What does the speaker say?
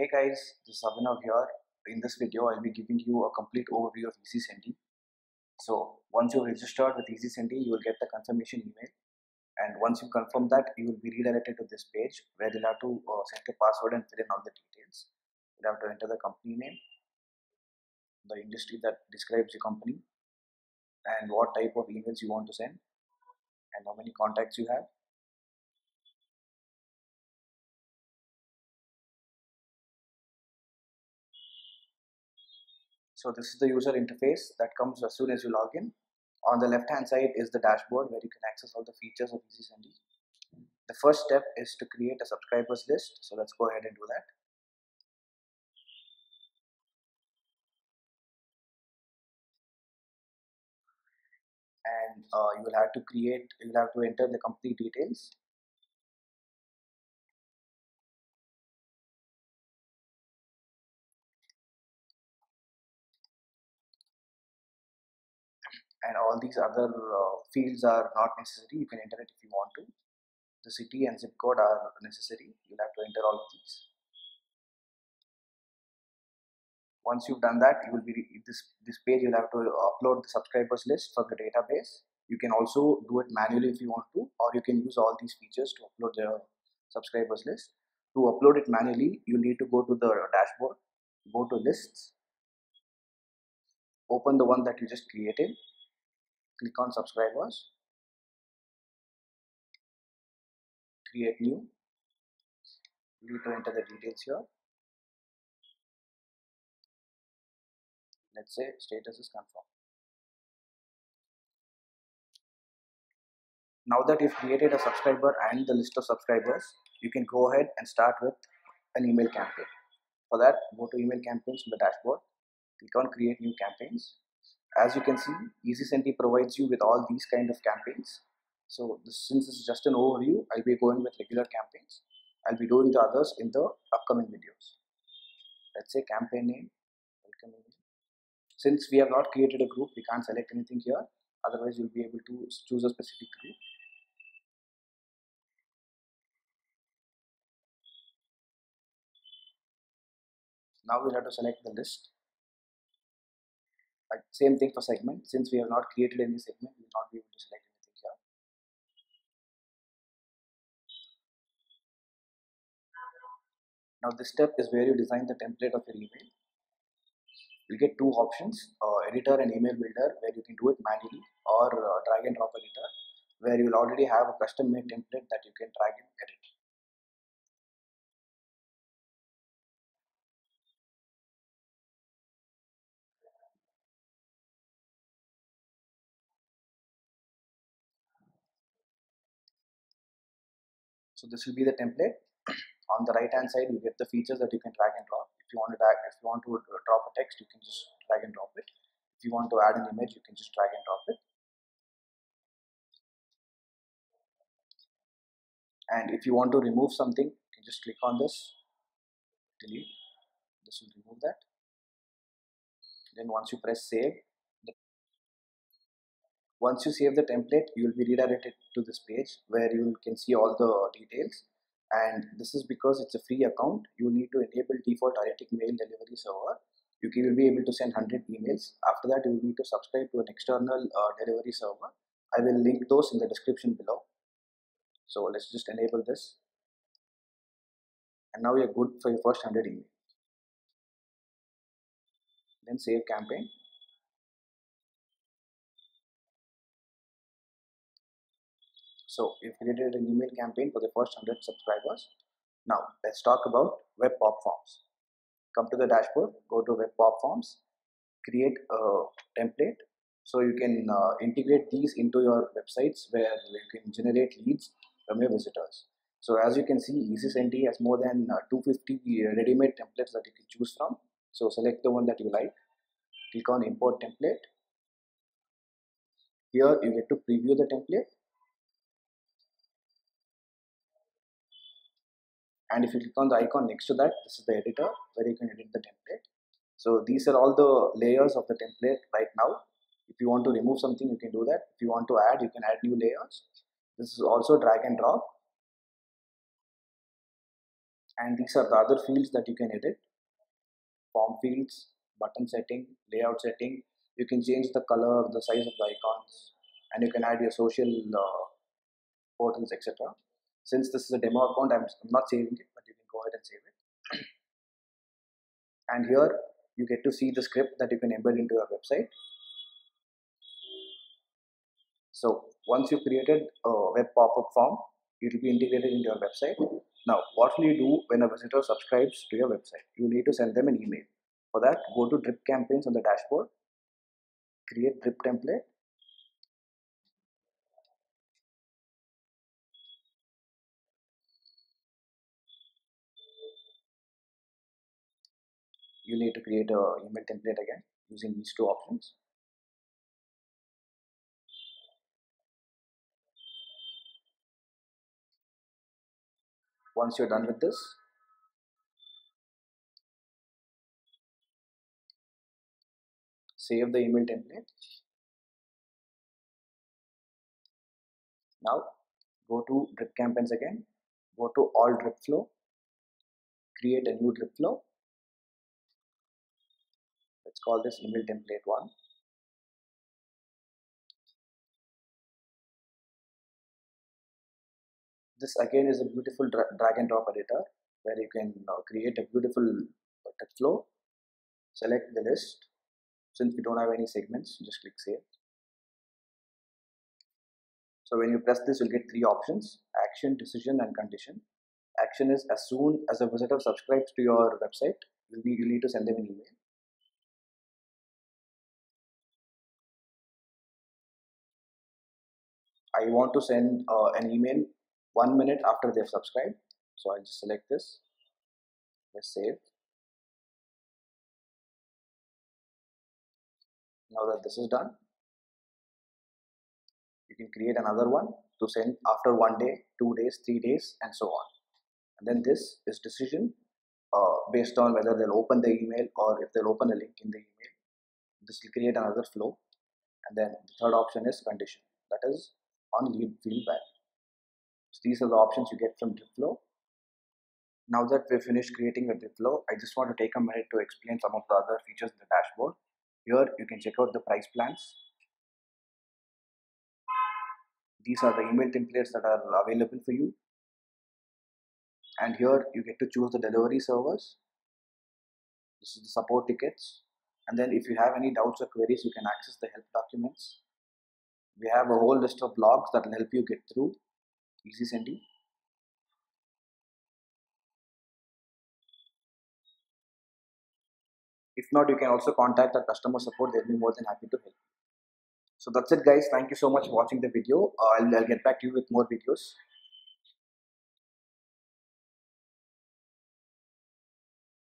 Hey guys, this is Abhinav here. In this video, I'll be giving you a complete overview of EasySendy. So once you're registered with EasySendy, you will get the confirmation email. And once you confirm that, you will be redirected to this page where you'll have to uh, set your password and fill in all the details. You'll have to enter the company name, the industry that describes your company, and what type of emails you want to send, and how many contacts you have. So this is the user interface that comes as soon as you log in. On the left hand side is the dashboard where you can access all the features of EasySendy. The first step is to create a subscribers list. So let's go ahead and do that. And uh, you will have to create, you will have to enter the complete details. And all these other uh, fields are not necessary. You can enter it if you want to. The city and zip code are necessary. You'll have to enter all of these. Once you've done that you will be this this page you'll have to upload the subscribers list from the database. You can also do it manually if you want to or you can use all these features to upload the subscribers list. To upload it manually you need to go to the dashboard go to lists open the one that you just created click on subscribers create new you need to enter the details here. Let's say status is confirmed. Now that you've created a subscriber and the list of subscribers you can go ahead and start with an email campaign. For that go to email campaigns in the dashboard click on create new campaigns as you can see EasySendy provides you with all these kind of campaigns. So this, since this is just an overview I'll be going with regular campaigns. I'll be doing the others in the upcoming videos. Let's say campaign name since we have not created a group we can't select anything here. Otherwise you'll be able to choose a specific group. Now we'll have to select the list same thing for segment. Since we have not created any segment we will not be able to select anything here. Now this step is where you design the template of your email. You get two options uh, editor and email builder where you can do it manually or uh, drag and drop editor where you will already have a custom made template that you can drag and so this will be the template. On the right hand side you get the features that you can drag and drop. If you want to drag if you want to uh, drop a text you can just drag and drop it. If you want to add an image you can just drag and drop it. And if you want to remove something you can just click on this. Delete. This will remove that. Then once you press save once you save the template you will be redirected to this page where you can see all the details. And this is because it's a free account. You need to enable default AriticMail delivery server. You will be able to send 100 emails. After that you will need to subscribe to an external uh, delivery server. I will link those in the description below. So let's just enable this. And now you're good for your first 100 emails. Then save campaign So we've created an email campaign for the first 100 subscribers. Now let's talk about web pop forms. Come to the dashboard, go to web pop forms, create a template. So you can uh, integrate these into your websites where you can generate leads from your visitors. So as you can see, EasySendy has more than uh, 250 ready-made templates that you can choose from. So select the one that you like, click on import template. Here you get to preview the template and if you click on the icon next to that this is the editor where you can edit the template. So these are all the layers of the template right now. If you want to remove something you can do that. If you want to add you can add new layers. This is also drag and drop. And these are the other fields that you can edit. Form fields button setting layout setting. You can change the color the size of the icons. And you can add your social uh, portals etc since this is a demo account I'm, I'm not saving it but you can go ahead and save it. And here you get to see the script that you can embed into your website. So once you've created a web pop-up form it will be integrated into your website. Now what will you do when a visitor subscribes to your website? You need to send them an email. For that go to drip campaigns on the dashboard. Create drip template you need to create a email template again using these two options. Once you're done with this save the email template. Now go to drip campaigns again. Go to all drip flow create a new drip flow call this email template one. This again is a beautiful dra drag and drop editor where you can uh, create a beautiful text flow. Select the list. Since we don't have any segments just click save. So when you press this you'll get three options action decision and condition. Action is as soon as a visitor subscribes to your website you need, you need to send them an email I want to send uh, an email one minute after they've subscribed. So I'll just select this. Let's save. Now that this is done you can create another one to send after one day two days three days and so on. And then this is decision uh, based on whether they'll open the email or if they'll open a link in the email. This will create another flow. And then the third option is condition. That is on lead feedback. so these are the options you get from Dripflow. Now that we've finished creating a Dripflow, I just want to take a minute to explain some of the other features in the dashboard. Here you can check out the price plans. These are the email templates that are available for you. And here you get to choose the delivery servers. This is the support tickets. And then if you have any doubts or queries, you can access the help documents. We have a whole list of blogs that will help you get through. EasySendy if not you can also contact our customer support. They'll be more than happy to help. So that's it guys. Thank you so much for watching the video. Uh, I'll, I'll get back to you with more videos